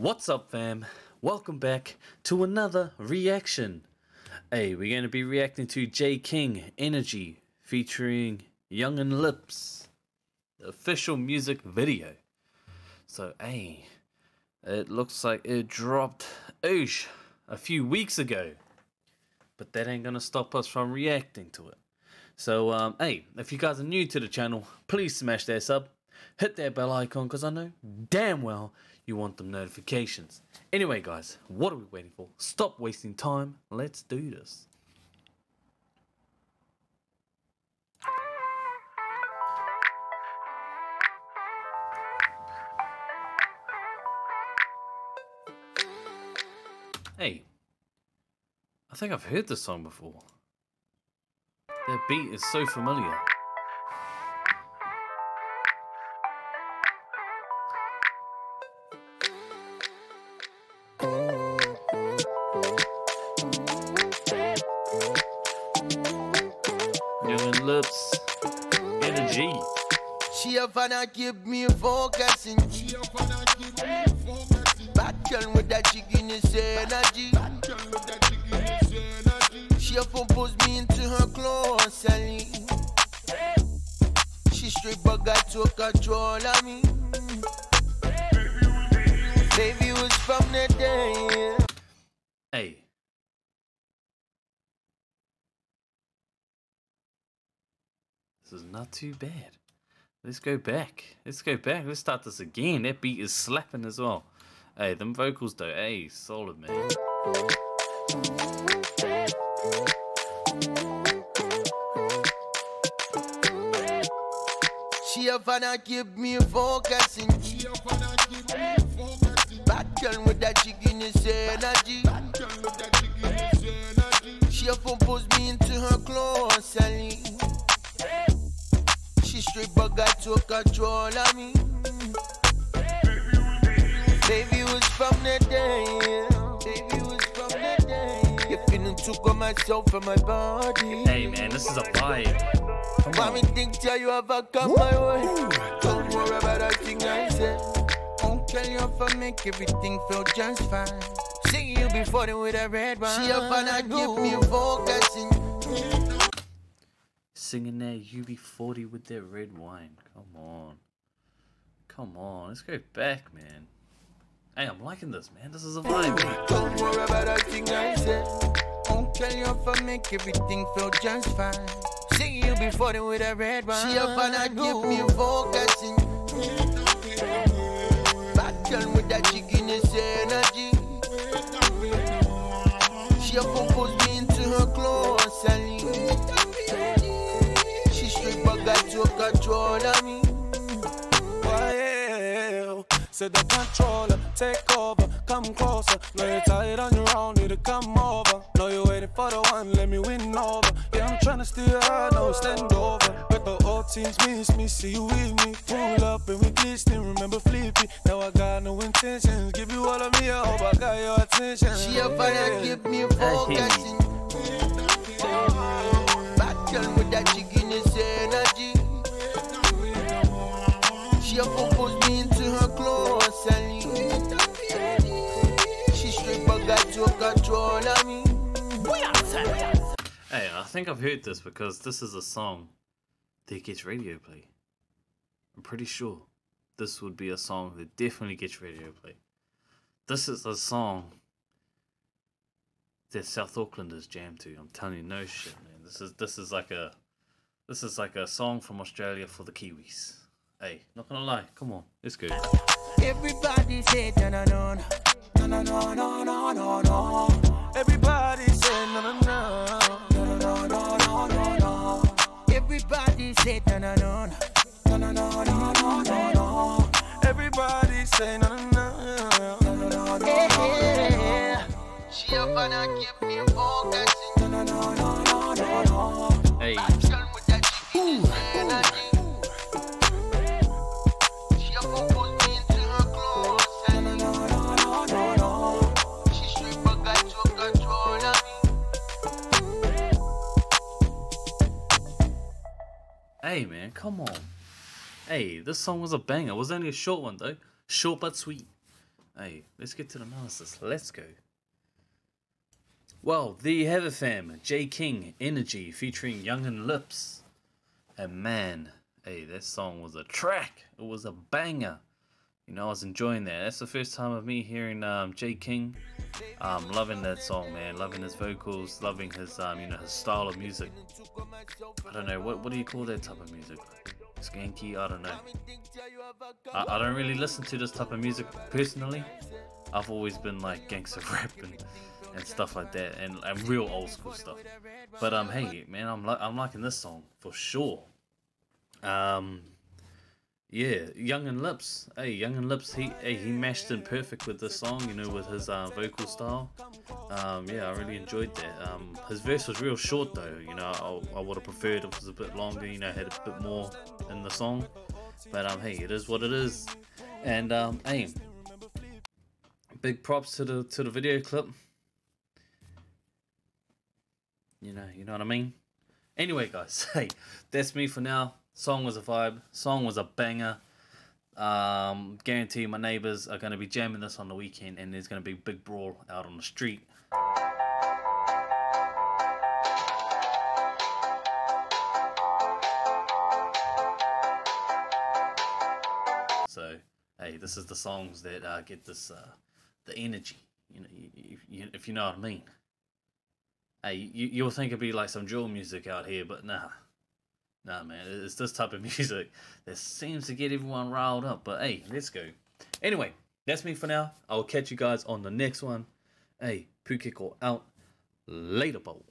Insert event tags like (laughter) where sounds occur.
What's up, fam? Welcome back to another reaction. Hey, we're going to be reacting to J King Energy featuring Youngn Lipz, the official music video. So, hey, it looks like it dropped oosh, a few weeks ago, but that ain't going to stop us from reacting to it. So, um, hey, if you guys are new to the channel, please smash that sub, hit that bell icon, because I know damn well you want them notifications. Anyway, guys, what are we waiting for? Stop wasting time. Let's do this. Hey, I think I've heard this song before. That beat is so familiar. She a wanna give me focusing. She a wanna give me focusing. Bad girl with that chickiness energy. Bad girl with that chickiness energy. She a pose me into her closely. She straight but got to control of me. Baby was from the day. Hey. This is not too bad. Let's go back. Let's go back. Let's start this again. That beat is slapping as well. Hey, them vocals though. Hey, solid man. She wanna give me focusing. She wanna give me focusing. Bad girl with that chickiness energy. Bad girl with that chickiness energy. She a pose me into her closely. She straight but got to control of me. Baby was from the day. Baby was from the day. You feeling took on myself and my body. Hey man, this is a vibe. Come Why me think till you ever come my way? Don't worry about that thing I said. Don't tell you if I make everything feel just fine. See you before then with a red wine. She up and I give me focusing. Singing that UB40 with their red wine. Come on. Come on. Let's go back, man. Hey, I'm liking this, man. This is a vibe. Don't worry about that thing I said. Don't tell you if I make everything feel just fine. See you before then with a red wine. She up and I give me focusing. Control of me. Well, said the controller, take over, come closer. Know you're tired on your own, need to come over. Know you're waiting for the one, let me win over. Yeah, I'm trying to steal her, no stand over. But the old teams miss me, see you with me. Pull up and we glistening, remember flippy. Now I got no intentions, give you all of me, I hope I got your attention. She up and I give me focusing. Bad girl with that chickiness Hey, I think I've heard this because this is a song that gets radio play. I'm pretty sure this would be a song that definitely gets radio play. This is a song that South Aucklanders jam to. I'm telling you, no shit, man. This is this is like a this is like a song from Australia for the Kiwis. Hey, not gonna lie, come on, let's go. Everybody say na na na na na na na na say na na na na na na na na na na. Everybody say no, no, no. Yeah. She up and I give me focusing. No no no no no no no. Hey, come on. Hey, this song was a banger. It was only a short one though. Short but sweet. hey, let's get to the analysis. Let's go. Well, there you fam. J King Energy featuring Youngn Lipz. And man, hey, that song was a track. It was a banger. You know, I was enjoying that. That's the first time of me hearing um, J King. Um, loving that song, man. Loving his vocals, loving his um, you know, his style of music. I don't know what what do you call that type of music? Skanky? I don't know. I, I don't really listen to this type of music personally. I've always been like gangster (laughs) rap and, and stuff like that, and, and real old school stuff. But um, hey, man, I'm li- I'm liking this song for sure. Um, yeah, Youngn Lipz. Hey, Youngn Lipz. He hey, he mashed in perfect with this song. You know, with his uh, vocal style. Um, yeah, I really enjoyed that. Um, his verse was real short though. You know, I, I would have preferred it was a bit longer. You know, had a bit more in the song. But um, hey, it is what it is. And um, hey, big props to the to the video clip. You know, you know what I mean. Anyway, guys, (laughs) hey, that's me for now. Song was a vibe. Song was a banger. Um, guarantee my neighbors are going to be jamming this on the weekend, and there's going to be big brawl out on the street. So, hey, this is the songs that uh, get this uh, the energy. You know, you, you, if you know what I mean. Hey, you you'll think it'd be like some drill music out here, but nah. Nah, man, it's this type of (laughs) music that seems to get everyone riled up. But hey, let's go. Anyway, that's me for now. I'll catch you guys on the next one. Hey, Pukeko out. Later, bowl.